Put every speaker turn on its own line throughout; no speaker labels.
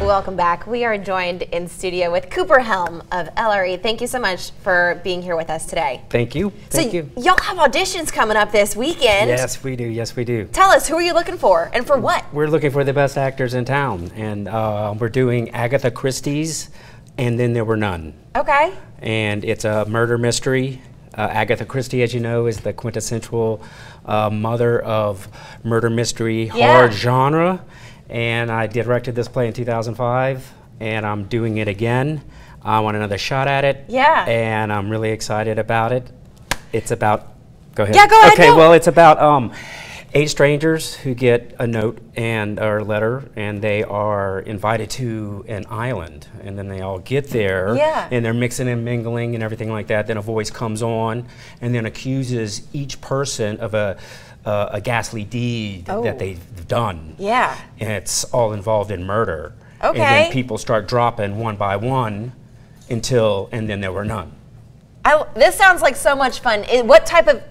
Welcome back. We are joined in studio with Cooper Helm of LRE. Thank you so much for being here with us today.
Thank you. Thank
so
you.
y'all have auditions coming up this weekend.
Yes, we do. Yes, we do.
Tell us, who are you looking for and for what?
We're looking for the best actors in town, and uh, we're doing Agatha Christie's, and then there were none.
Okay.
And it's a murder mystery. Uh, Agatha Christie, as you know, is the quintessential uh, mother of murder mystery
Yeah.
horror genre. And I directed this play in 2005, and I'm doing it again. I want another shot at it.
Yeah.
And I'm really excited about it. It's about. Go ahead.
Yeah, go ahead,
Okay,
go.
well, it's about um, eight strangers who get a note and or letter, and they are invited to an island, and then they all get there,
Yeah.
and they're mixing and mingling and everything like that. Then a voice comes on, and then accuses each person of a uh, a ghastly deed
Oh.
that they've done.
Yeah.
And it's all involved in murder.
Okay, And
then people start dropping one by one until, and then there were none.
I, this sounds like so much fun. I- what type of,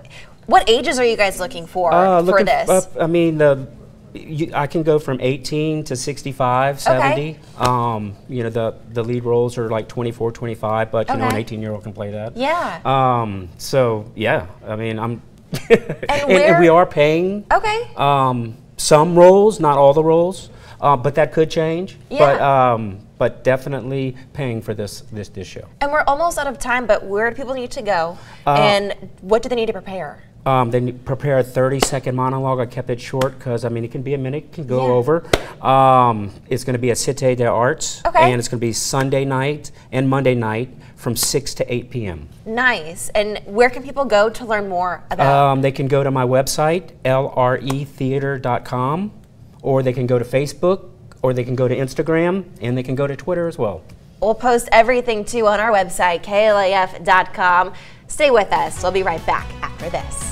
what ages are you guys looking for
Uh,
for
looking
this?
up- I mean, the you, I can go from 18 to 65, 70. Um, you know, the the lead roles are like 24, 25, but you know, an 18 year old can play that.
yeah.
Um, so yeah, I mean, I'm, and, and
where-
we are paying
okay.
um, some roles, not all the roles, uh, but that could change.
Yeah.
But um, but definitely paying for this this this show.
And we're almost out of time, but where do people need to go?
Uh,
and what do they need to prepare?
Um, then you prepare a 30 second monologue. I kept it short because I mean it can be a minute, it can go
Yeah.
over. Um, it's going to be a Cité des Arts,
Okay.
and it's going to be Sunday night and Monday night from 6 to 8 p.m.
Nice. And where can people go to learn more about?
Um, they can go to my website lretheater.com, or they can go to Facebook, or they can go to Instagram, and they can go to Twitter as well.
we'll post everything too on our website, klaf.com. Stay with us. We'll be right back after this.